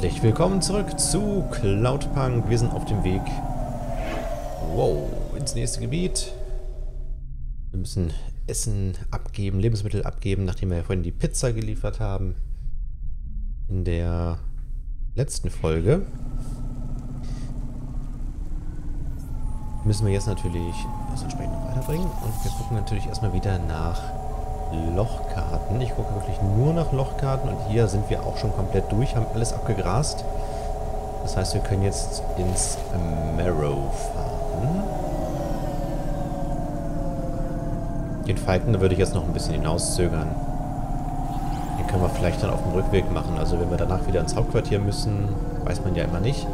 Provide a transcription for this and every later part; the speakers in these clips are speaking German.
Herzlich willkommen zurück zu Cloudpunk. Wir sind auf dem Weg wow, ins nächste Gebiet. Wir müssen Essen abgeben, Lebensmittel abgeben, nachdem wir vorhin die Pizza geliefert haben. In der letzten Folge. Müssen wir jetzt natürlich das entsprechend noch weiterbringen. Und wir gucken natürlich erstmal wieder nach Lochkarten. Ich gucke wirklich nur nach Lochkarten und hier sind wir auch schon komplett durch, haben alles abgegrast. Das heißt, wir können jetzt ins Marrow fahren. Den Falken würde ich jetzt noch ein bisschen hinauszögern. Den können wir vielleicht dann auf dem Rückweg machen. Also wenn wir danach wieder ins Hauptquartier müssen, weiß man ja immer nicht.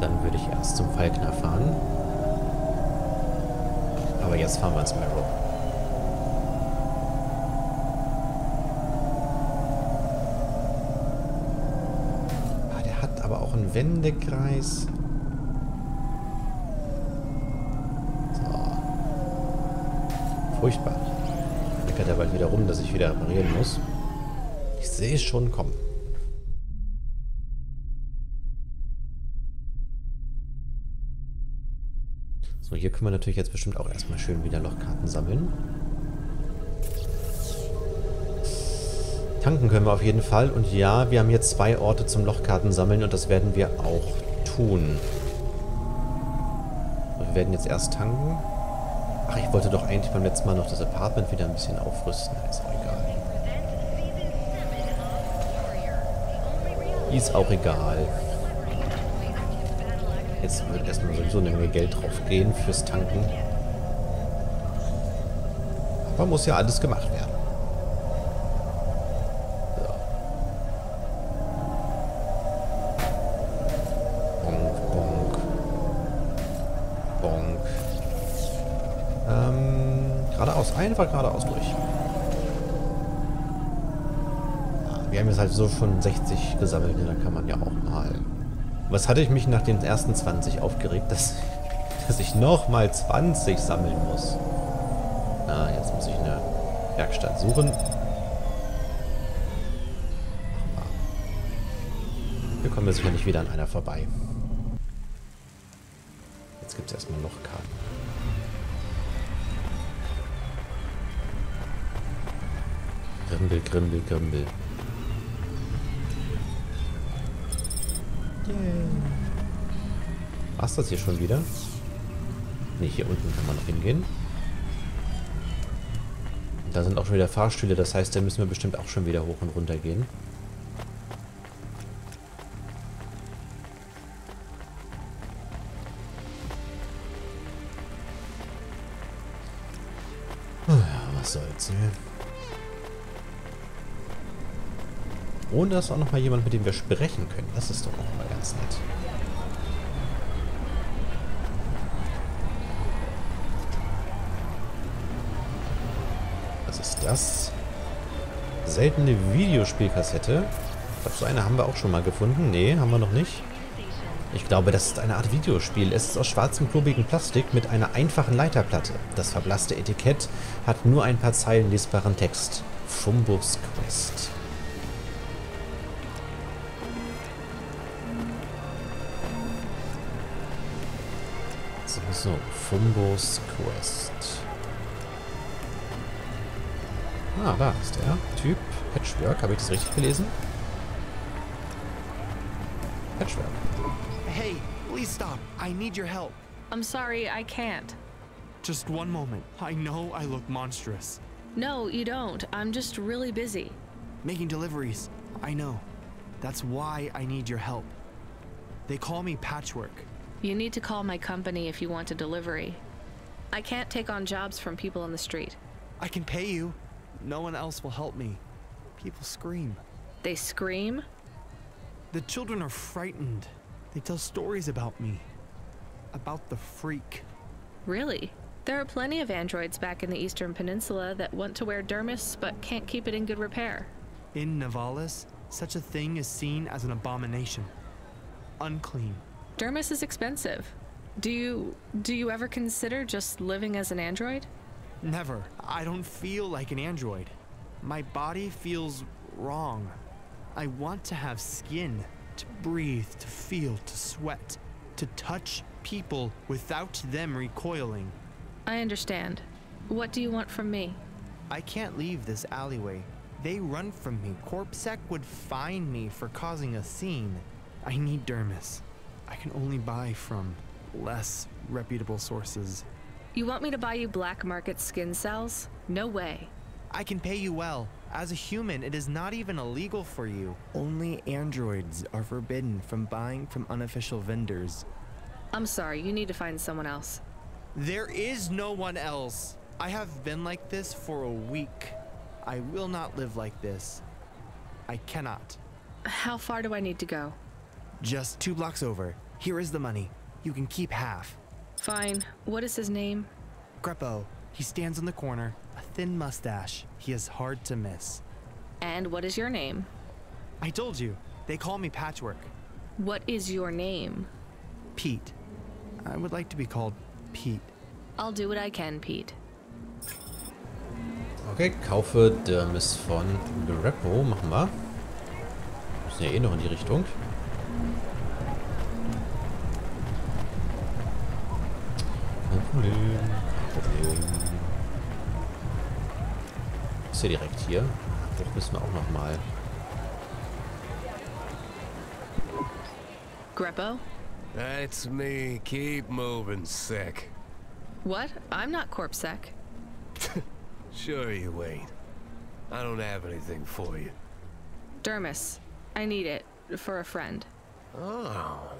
Dann würde ich erst zum Falkner fahren. Aber jetzt fahren wir ins Marrow. Wendekreis. So. Furchtbar. Meckert er bald wieder rum, dass ich wieder reparieren muss. Ich sehe es schon kommen. So, hier können wir natürlich jetzt bestimmt auch erstmal schön wieder Lochkarten sammeln. Tanken können wir auf jeden Fall. Und ja, wir haben hier zwei Orte zum Lochkarten sammeln und das werden wir auch tun. Wir werden jetzt erst tanken. Ach, ich wollte doch eigentlich beim letzten Mal noch das Apartment wieder ein bisschen aufrüsten. Ist auch egal. Ist auch egal. Jetzt wird erstmal sowieso eine Menge Geld drauf gehen fürs Tanken. Aber muss ja alles gemacht werden. Einfach geradeaus durch. Wir haben jetzt halt so schon 60 gesammelt, ne? dann kann man ja auch mal... Was hatte ich mich nach den ersten 20 aufgeregt, dass, dass ich nochmal 20 sammeln muss. Na, jetzt muss ich eine Werkstatt suchen. Hier kommen wir sicherlich wieder an einer vorbei. Jetzt gibt es erstmal noch Karten. Grimbel, Grimbel, Grimbel. Yeah. War's das hier schon wieder? Ne, hier unten kann man noch hingehen. Da sind auch schon wieder Fahrstühle, das heißt, da müssen wir bestimmt auch schon wieder hoch und runter gehen. Und da ist auch nochmal jemand, mit dem wir sprechen können. Das ist doch auch mal ganz nett. Was ist das? Seltene Videospielkassette. Ich glaube, so eine haben wir auch schon mal gefunden. Nee, haben wir noch nicht. Ich glaube, das ist eine Art Videospiel. Es ist aus schwarzem, klobigen Plastik mit einer einfachen Leiterplatte. Das verblasste Etikett hat nur ein paar Zeilen lesbaren Text. Fumbus Quest. So, Fumbos Quest. Ah, da ist der Typ. Patchwork, habe ich das richtig gelesen? Patchwork. Hey, please stop. I need your help. I'm sorry, I can't. Just one moment. I know I look monstrous. No, you don't. I'm just really busy. Making deliveries. I know. That's why I need your help. They call me Patchwork. You need to call my company if you want a delivery. I can't take on jobs from people on the street. I can pay you. No one else will help me. People scream. They scream? The children are frightened. They tell stories about me. About the freak. Really? There are plenty of androids back in the Eastern Peninsula that want to wear dermis but can't keep it in good repair. In Navalis, such a thing is seen as an abomination. Unclean. Dermis is expensive. Do you do you ever consider just living as an android? Never. I don't feel like an android. My body feels wrong. I want to have skin. to breathe, to feel, to sweat, to touch people without them recoiling. I understand. What do you want from me? I can't leave this alleyway. They run from me. Corpsec would fine me for causing a scene. I need Dermis. I can only buy from less reputable sources. You want me to buy you black market skin cells? No way. I can pay you well. As a human, it is not even illegal for you. Only androids are forbidden from buying from unofficial vendors. I'm sorry, you need to find someone else. There is no one else. I have been like this for a week. I will not live like this. I cannot. How far do I need to go? Just two blocks over. Here is the money. You can keep half. Fine. What is his name? Greppo. He stands on the corner, a thin mustache. He is hard to miss. And what is your name? I told you, they call me Patchwork. What is your name? Pete. I would like to be called Pete. I'll do what I can, Pete. Okay, kaufe Dermis von Greppo. Machen wir. Müssen ja eh noch in die Richtung. Ist ja direkt hier. Doch müssen wir auch noch mal. Greppo? That's me. Keep moving, sick. What? I'm not Corpsec. Sure you ain't. I don't have anything for you. Dermis. I need it. For a friend. Oh.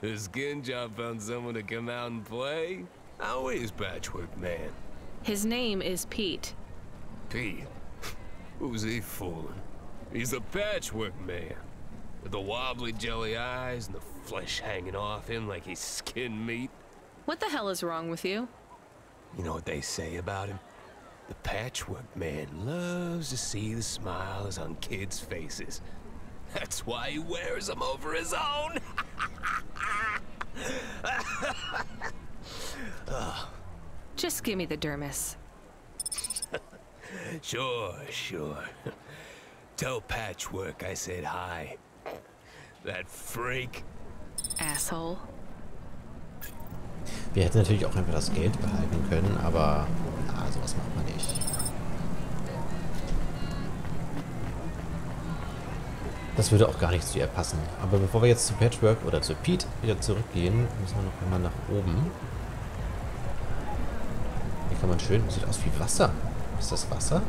the skin job found someone to come out and play? How is Patchwork Man? His name is Pete. Pete? Who's he fooling? He's a Patchwork Man. With the wobbly jelly eyes and the flesh hanging off him like he's skin meat. What the hell is wrong with you? You know what they say about him? The patchwork man loves to see the smiles on kids' faces. That's why he wears them over his own. Just give me the dermis. Sure, sure. Tell Patchwork I said hi. That freak. Asshole. Wir hätten natürlich auch einfach das Geld behalten können, aber na, sowas macht man nicht. Das würde auch gar nicht zu ihr passen. Aber bevor wir jetzt zu Patchwork oder zu Pete wieder zurückgehen, müssen wir noch einmal nach oben. Hier kann man schön... Sieht aus wie Wasser. Ist das Wasser?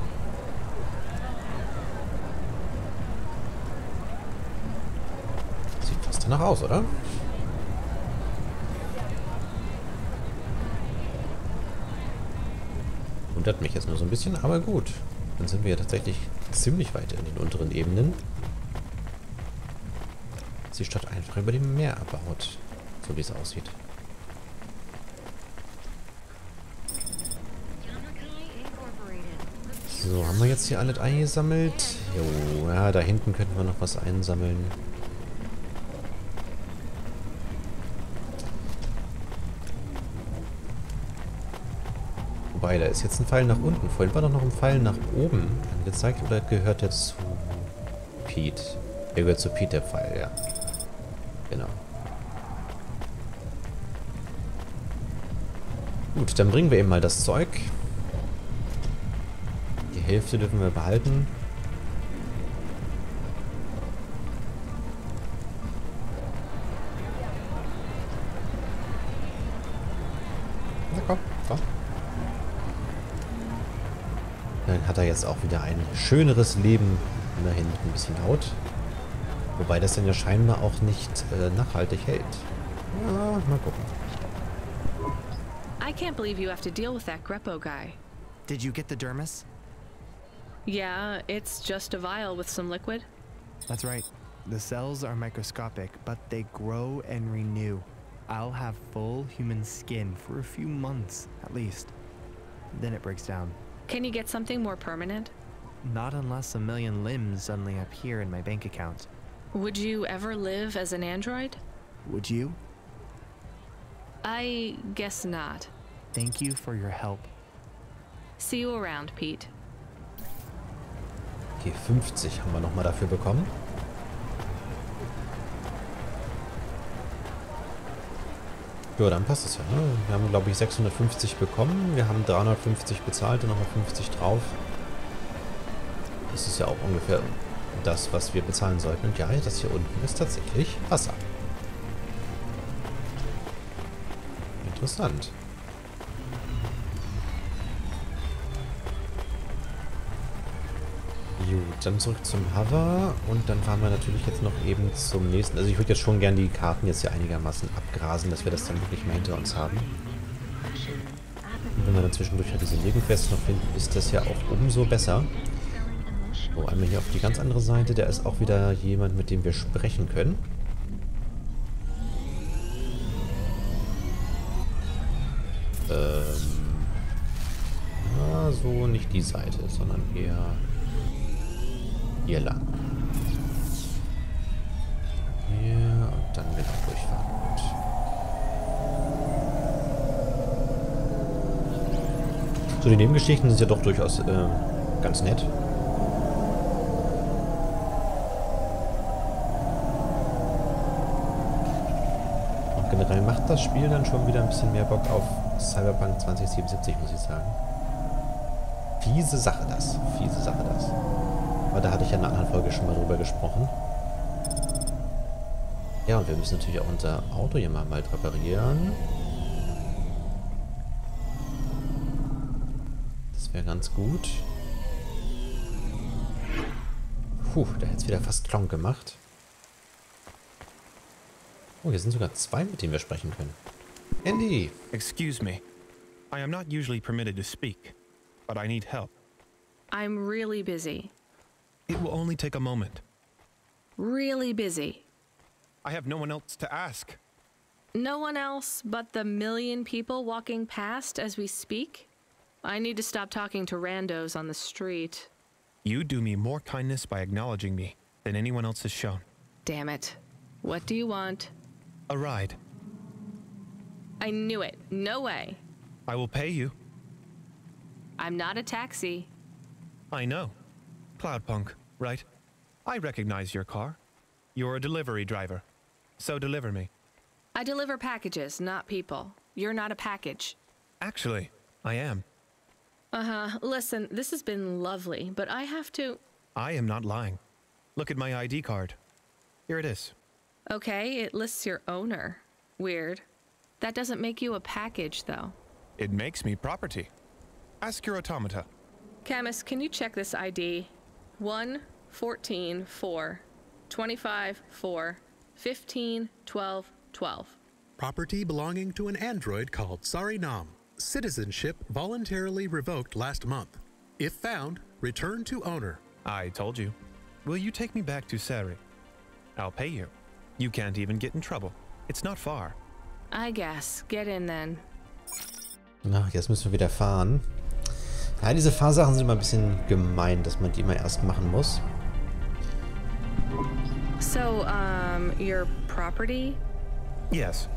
Sieht fast danach aus, oder? Wundert mich jetzt nur so ein bisschen, aber gut. Dann sind wir ja tatsächlich ziemlich weit in den unteren Ebenen. Ist die Stadt einfach über dem Meer erbaut. So wie es aussieht. So, haben wir jetzt hier alles eingesammelt? Jo, ja, da hinten könnten wir noch was einsammeln. Wobei, da ist jetzt ein Pfeil nach unten. Vorhin war doch noch ein Pfeil nach oben angezeigt. Oder gehört der zu Pete? Der gehört zu Pete, der Pfeil, ja. Genau. Gut, dann bringen wir eben mal das Zeug. Die Hälfte dürfen wir behalten. Na komm, komm. Dann hat er jetzt auch wieder ein schöneres Leben. Immerhin mit ein bisschen Haut. Wobei das dann ja scheinbar auch nicht äh, nachhaltig hält. Ja, mal gucken. I can't believe you have to deal with that Greppo guy. Did you get the dermis? Yeah, it's just a vial with some liquid. That's right. The cells are microscopic, but they grow and renew. I'll have full human skin for a few months, at least. Then it breaks down. Can you get something more permanent? Not unless a million limbs suddenly appear in my bank account. Would you ever live as an android? Would you? I guess not. Thank you for your help. See you around, Pete. Okay, 50 haben wir nochmal dafür bekommen. Ja, dann passt es ja. Ne? Wir haben, glaube ich, 650 bekommen. Wir haben 350 bezahlt und nochmal 50 drauf. Das ist ja auch ungefähr das, was wir bezahlen sollten. Und ja, das hier unten ist tatsächlich Wasser. Interessant. Gut, dann zurück zum Hover und dann fahren wir natürlich jetzt noch eben zum nächsten. Also ich würde jetzt schon gerne die Karten jetzt hier einigermaßen abgrasen, dass wir das dann wirklich mal hinter uns haben. Und wenn wir dann zwischendurch halt diese Nebenquests noch finden, ist das ja auch umso besser. So, einmal hier auf die ganz andere Seite. Da ist auch wieder jemand, mit dem wir sprechen können. Ähm. Na, so nicht die Seite, sondern eher hier lang. Hier und dann wieder durchfahren. Gut. So, die Nebengeschichten sind ja doch durchaus äh, ganz nett. Und generell macht das Spiel dann schon wieder ein bisschen mehr Bock auf Cyberpunk 2077, muss ich sagen. Fiese Sache das. Fiese Sache das. Aber da hatte ich ja in einer anderen Folge schon mal drüber gesprochen. Ja, und wir müssen natürlich auch unser Auto hier mal bald reparieren. Das wäre ganz gut. Puh, da hätte es wieder fast Klonk gemacht. Oh, hier sind sogar zwei, mit denen wir sprechen können. Andy! Excuse me. I am not usually permitted to speak, but I need help. I'm really busy. It will only take a moment. Really busy. I have no one else to ask. No one else but the million people walking past as we speak? I need to stop talking to randos on the street. You do me more kindness by acknowledging me than anyone else has shown. Damn it. What do you want? A ride. I knew it. No way. I will pay you. I'm not a taxi. I know. Cloudpunk, right? I recognize your car. You're a delivery driver. So deliver me. I deliver packages, not people. You're not a package. Actually, I am. Uh huh. Listen, this has been lovely, but I have to. I am not lying. Look at my ID card. Here it is. Okay, it lists your owner. Weird. That doesn't make you a package, though. It makes me property. Ask your automata. Camus, can you check this ID? 1, 14, 4, 25, 4, 15, 12, 12. Property belonging to an android called Sarinam. Citizenship voluntarily revoked last month. If found, return to owner. I told you. Will you take me back to Sari? I'll pay you. You can't even get in trouble. It's not far. I guess. Get in then. Na, jetzt müssen wir wieder fahren. Ja, diese Fahrsachen sind immer ein bisschen gemein, dass man die immer erst machen muss. So, um, your property? Yes.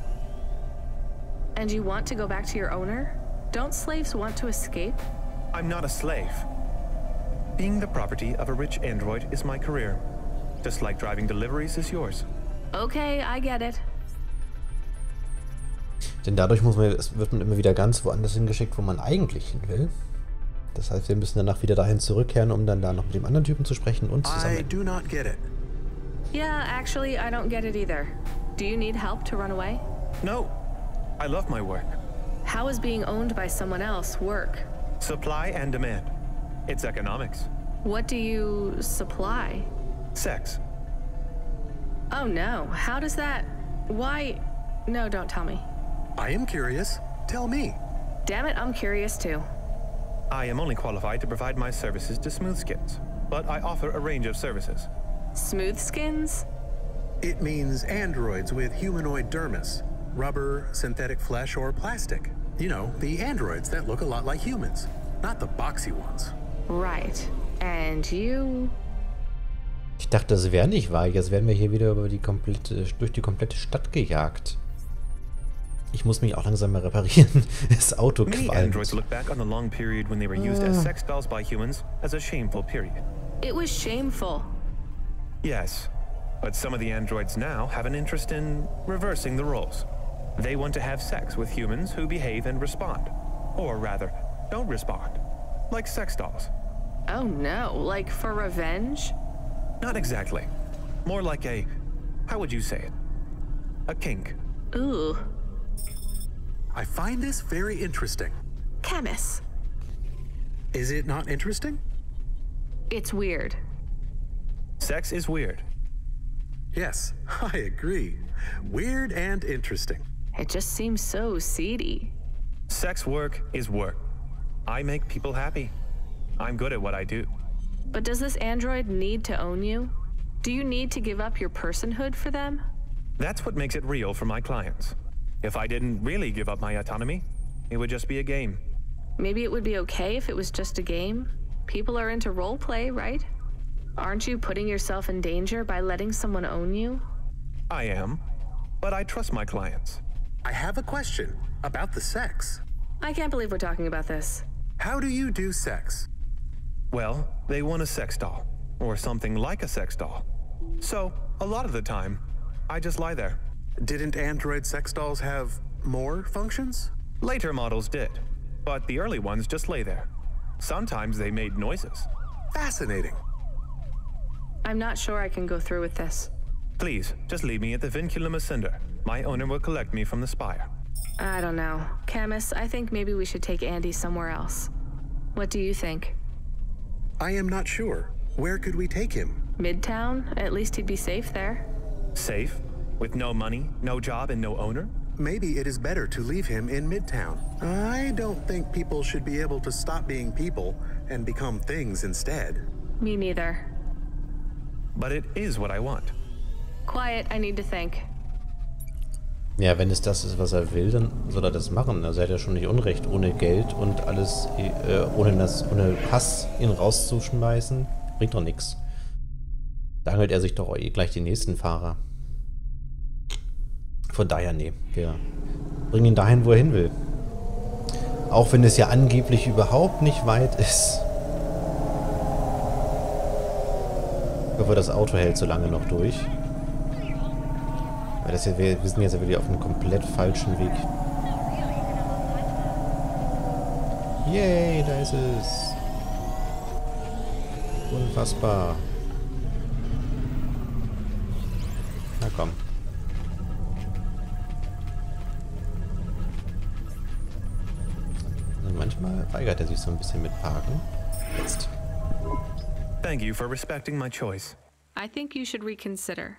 And you want to go back to your owner? Don't slaves want to escape? I'm not a slave. Being the property of a rich android is my career. Just like driving deliveries is yours. Okay, I get it. Denn dadurch muss man, es wird man immer wieder ganz woanders hingeschickt, wo man eigentlich hin will. Das heißt, wir müssen danach wieder dahin zurückkehren, um dann da noch mit dem anderen Typen zu sprechen und I zusammen. do not get it. Yeah, actually, I don't get it either. Do you need help to run away? No. I love my work. How is being owned by someone else work? Supply and demand. It's economics. What do you supply? Sex. Oh no, how does that. Why. No, don't tell me. I am curious. Tell me. Damn it, I'm curious too. I am only qualified to provide my services to Smoothskins, but I offer a range of services. Smooth skins? It means androids with humanoid dermis, rubber, synthetic flesh, or plastic. You know, the androids that look a lot like humans, not the boxy ones. Right. And you. Ich dachte, das wäre nicht wahr. Jetzt werden wir hier wieder über die komplette, durch die komplette Stadt gejagt. Ich muss mich auch langsam mal reparieren. Das Auto qualmt. look back on the long period when they were used as sex dolls by humans as a shameful period. It was shameful. Yes, but some of the androids now have an interest in reversing the roles. They want to have sex with humans who behave and respond. Or rather, don't respond. Like sex dolls. Oh no, like for revenge? Not exactly. More like a. How would you say it? A kink. Ooh. I find this very interesting. Chemist. Is it not interesting? It's weird. Sex is weird. Yes, I agree. Weird and interesting. It just seems so seedy. Sex work is work. I make people happy. I'm good at what I do. But does this android need to own you? Do you need to give up your personhood for them? That's what makes it real for my clients. If I didn't really give up my autonomy, it would just be a game. Maybe it would be okay if it was just a game. People are into roleplay, right? Aren't you putting yourself in danger by letting someone own you? I am, but I trust my clients. I have a question about the sex. I can't believe we're talking about this. How do you do sex? Well, they want a sex doll, or something like a sex doll. So, a lot of the time, I just lie there. Didn't android sex dolls have more functions? Later models did, but the early ones just lay there. Sometimes they made noises. Fascinating. I'm not sure I can go through with this. Please, just leave me at the Vinculum Ascender. My owner will collect me from the spire. I don't know. Camus, I think maybe we should take Andy somewhere else. What do you think? I am not sure. Where could we take him? Midtown? At least he'd be safe there. Safe? With no money, no job, and no owner? Maybe it is better to leave him in Midtown. I don't think people should be able to stop being people and become things instead. Me neither. But it is what I want. Quiet, I need to think. Ja, wenn es das ist, was er will, dann soll er das machen. Also er hat ja schon nicht Unrecht, ohne Geld und alles, äh, ohne, das, ohne Pass ihn rauszuschmeißen. Bringt doch nichts. Da angelt er sich doch eh gleich die nächsten Fahrer. Von daher, nee. Wir bringen ihn dahin, wo er hin will. Auch wenn es ja angeblich überhaupt nicht weit ist. Ich hoffe, das Auto hält so lange noch durch. Weil das ja, wir, wir sind jetzt wieder auf einem komplett falschen Weg. Yay, da ist es. Unfassbar. Na komm. Also manchmal weigert er sich so ein bisschen mit Parken. Jetzt. Thank you for respecting my choice. I think you should reconsider.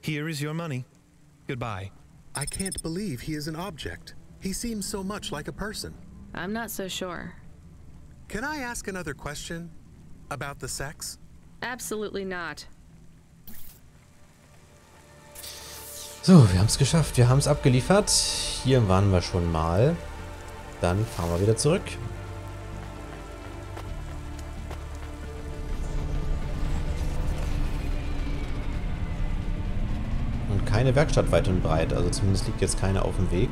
Here is your money. Goodbye. I can't believe he is an object. He seems so much like a person. I'm not so sure. Can I ask another question about the sex? Absolutely not. So, wir haben es geschafft. Wir haben es abgeliefert. Hier waren wir schon mal. Dann fahren wir wieder zurück. Keine Werkstatt weit und breit. Also zumindest liegt jetzt keine auf dem Weg.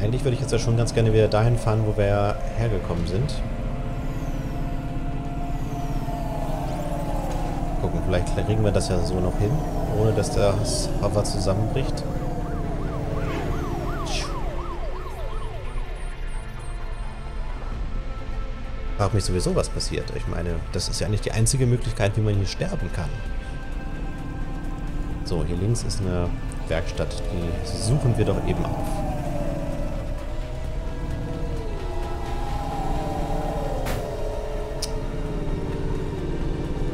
Eigentlich würde ich jetzt ja schon ganz gerne wieder dahin fahren, wo wir hergekommen sind. Gucken, vielleicht kriegen wir das ja so noch hin, ohne dass das Hover zusammenbricht. Frag mich sowieso, was passiert. Ich meine, das ist ja nicht die einzige Möglichkeit, wie man hier sterben kann. So, hier links ist eine Werkstatt. Die suchen wir doch eben auf.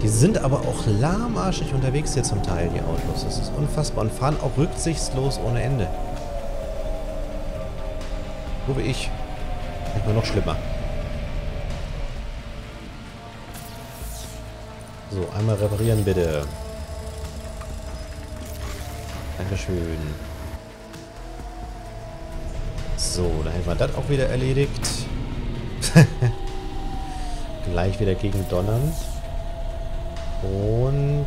Die sind aber auch lahmarschig unterwegs hier zum Teil, die Autos. Das ist unfassbar. Und fahren auch rücksichtslos ohne Ende. So wie ich. Manchmal noch schlimmer. So, einmal reparieren bitte. Dankeschön. So, dann hätten wir das auch wieder erledigt. Gleich wieder gegen Donnern. Und...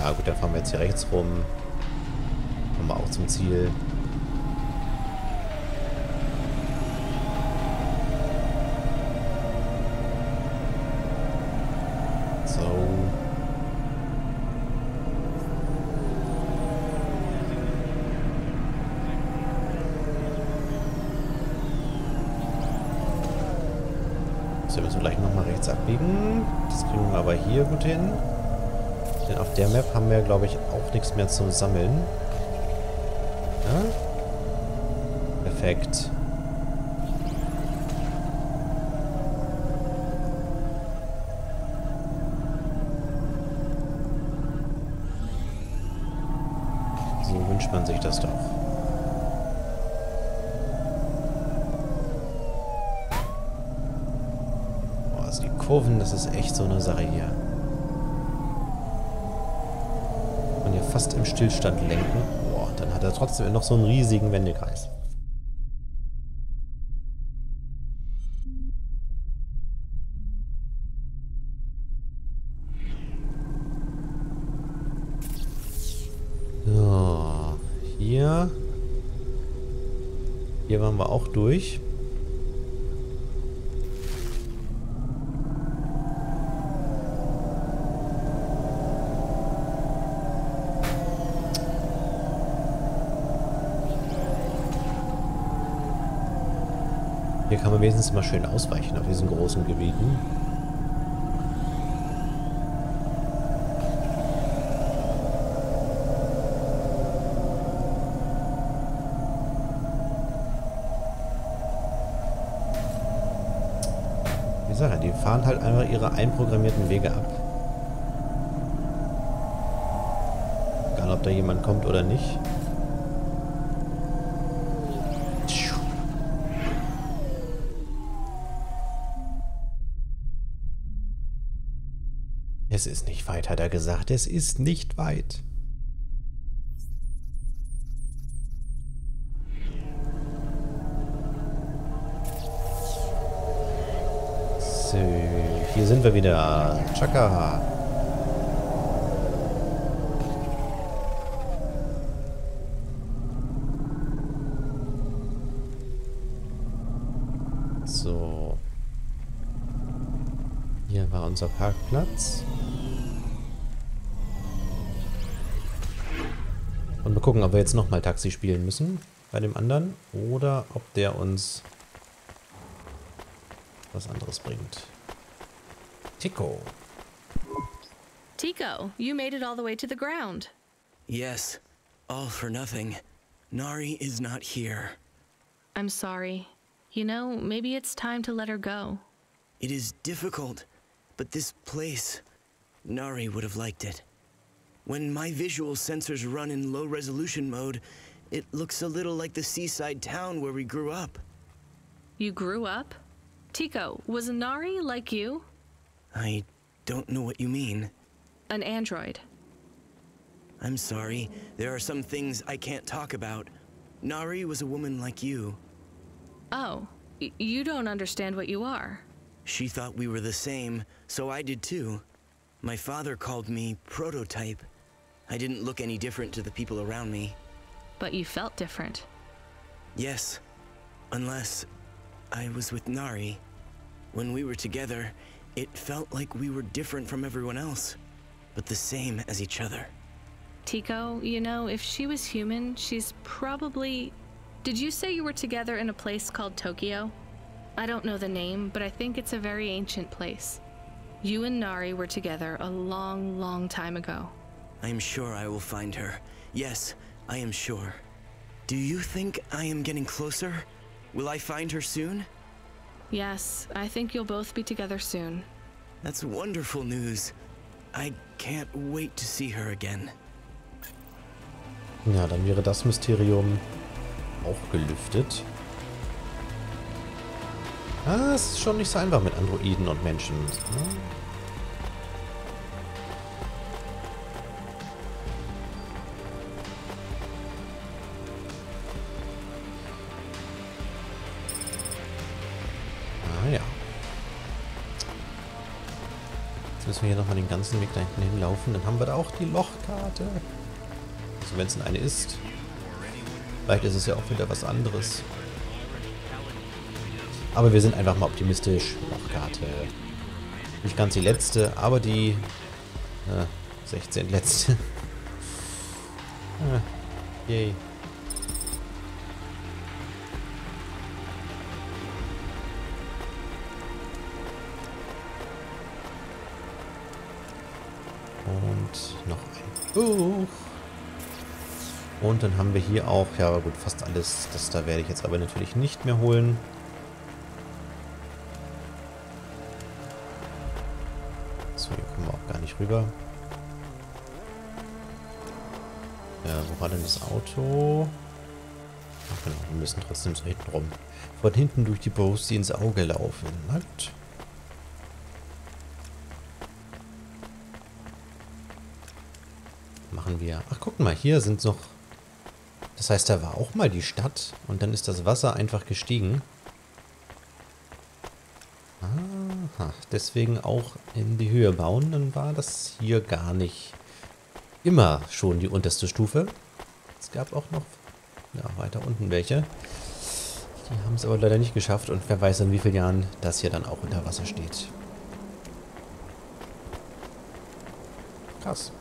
Ja gut, dann fahren wir jetzt hier rechts rum. Kommen wir auch zum Ziel. So. abbiegen. Das kriegen wir aber hier gut hin. Denn auf der Map haben wir, glaube ich, auch nichts mehr zum Sammeln. Ja? Perfekt. So wünscht man sich das doch. Also die Kurven, das ist echt so eine Sache hier. Man hier fast im Stillstand lenken. Boah, dann hat er trotzdem noch so einen riesigen Wendekreis. So, hier. Hier waren wir auch durch. Hier kann man wenigstens mal schön ausweichen auf diesen großen Gebieten. Wie gesagt, die fahren halt einfach ihre einprogrammierten Wege ab. Egal, ob da jemand kommt oder nicht. Es ist nicht weit, hat er gesagt. Es ist nicht weit. So, hier sind wir wieder. Chaka. So. Hier war unser Parkplatz. Und wir gucken, ob wir jetzt nochmal Taxi spielen müssen bei dem anderen oder ob der uns was anderes bringt. Tico. Tico, you made it all the way to the ground. Yes, all for nothing. Nari is not here. I'm sorry. You know, maybe it's time to let her go. It is difficult, but this place, Nari would have liked it. When my visual sensors run in low resolution mode, it looks a little like the seaside town where we grew up. You grew up? Tico, was Nari like you? I don't know what you mean. An android. I'm sorry, there are some things I can't talk about. Nari was a woman like you. Oh, y- you don't understand what you are. She thought we were the same, so I did too. My father called me prototype. I didn't look any different to the people around me. But you felt different. Yes, unless I was with Nari. When we were together, it felt like we were different from everyone else, but the same as each other. Tico, you know, if she was human, she's probably. Did you say you were together in a place called Tokyo? I don't know the name, but I think it's a very ancient place. You and Nari were together a long, long time ago. I am sure I will find her. Yes, I am sure. Do you think I am getting closer? Will I find her soon? Yes, I think you'll both be together soon. That's wonderful news. I can't wait to see her again. Ja, dann wäre das Mysterium auch gelüftet. Ah, es ist schon nicht so einfach mit Androiden und Menschen. ne? Ganzen Weg da hinten hinlaufen. Dann haben wir da auch die Lochkarte. Also wenn es eine ist. Vielleicht ist es ja auch wieder was anderes. Aber wir sind einfach mal optimistisch. Lochkarte. Nicht ganz die letzte, aber die äh, 16 letzte. ah, yay. Buch. Und dann haben wir hier auch, ja gut, fast alles. Das da werde ich jetzt aber natürlich nicht mehr holen. So, hier kommen wir auch gar nicht rüber. Ja, wo war denn das Auto? Ach genau, wir müssen trotzdem so hinten rum. Von hinten durch die Post, die ins Auge laufen. Halt. Machen wir. Ach, guck mal, hier sind noch... Das heißt, da war auch mal die Stadt und dann ist das Wasser einfach gestiegen. Aha, deswegen auch in die Höhe bauen, dann war das hier gar nicht immer schon die unterste Stufe. Es gab auch noch ja, weiter unten welche. Die haben es aber leider nicht geschafft und wer weiß in wie vielen Jahren das hier dann auch unter Wasser steht. Krass.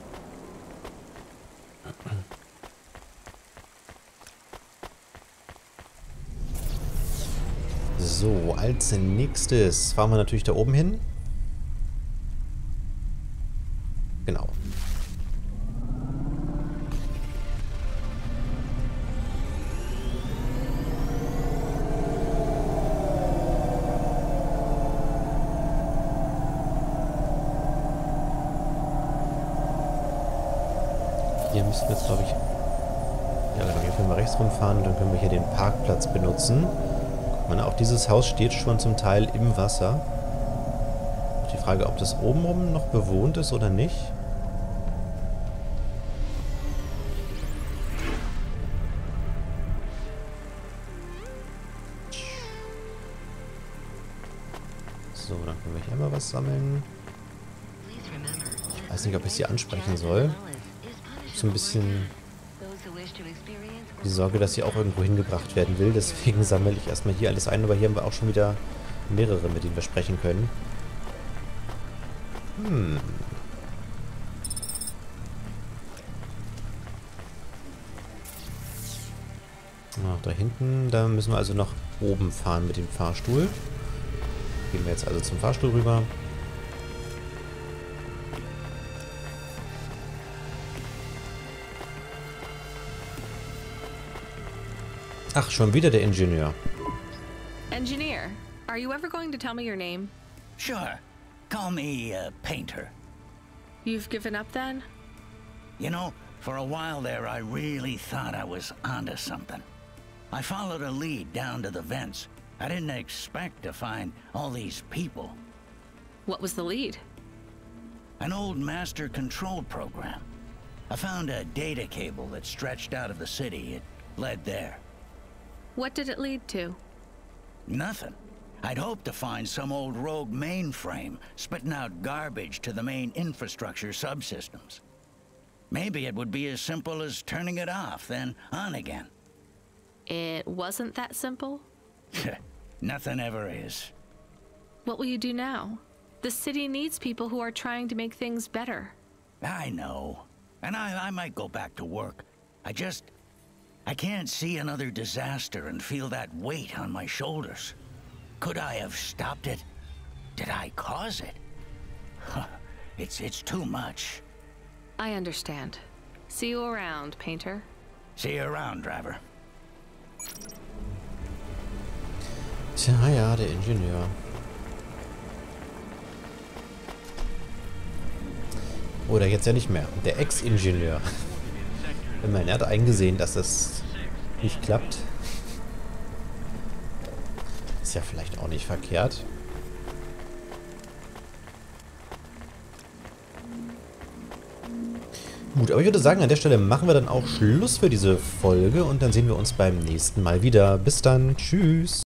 So, als nächstes fahren wir natürlich da oben hin. Genau. Hier müssen wir jetzt, glaube ich... Ja, genau, hier können wir rechts rumfahren, dann können wir hier den Parkplatz benutzen. Mal, auch dieses Haus steht schon zum Teil im Wasser. Die Frage, ob das obenrum noch bewohnt ist oder nicht. So, dann können wir hier mal was sammeln. Ich weiß nicht, ob ich sie ansprechen soll. So ein bisschen die Sorge, dass sie auch irgendwo hingebracht werden will. Deswegen sammle ich erstmal hier alles ein. Aber hier haben wir auch schon wieder mehrere, mit denen wir sprechen können. Hm. Ach, da hinten, da müssen wir also nach oben fahren mit dem Fahrstuhl. Gehen wir jetzt also zum Fahrstuhl rüber. Ach, schon wieder der Ingenieur. Engineer, are you ever going to tell me your name? Sure. Call me uh, Painter. You've given up then? You know, for a while there, I really thought I was onto something. I followed a lead down to the vents. I didn't expect to find all these people. What was the lead? An old master control program. I found a data cable that stretched out of the city. It led there. What did it lead to? Nothing. I'd hoped to find some old rogue mainframe spitting out garbage to the main infrastructure subsystems. Maybe it would be as simple as turning it off, then on again. It wasn't that simple? Nothing ever is. What will you do now? The city needs people who are trying to make things better. I know. And I, I might go back to work. I just... I can't see another disaster and feel that weight on my shoulders. Could I have stopped it? Did I cause it? it's, it's too much. I understand. See you around, Painter. See you around, driver. Tja, ja, der Ingenieur. Oder jetzt ja nicht mehr. Der Ex-Ingenieur. Immerhin, er hat eingesehen, dass das nicht klappt. Ist ja vielleicht auch nicht verkehrt. Gut, aber ich würde sagen, an der Stelle machen wir dann auch Schluss für diese Folge und dann sehen wir uns beim nächsten Mal wieder. Bis dann, tschüss.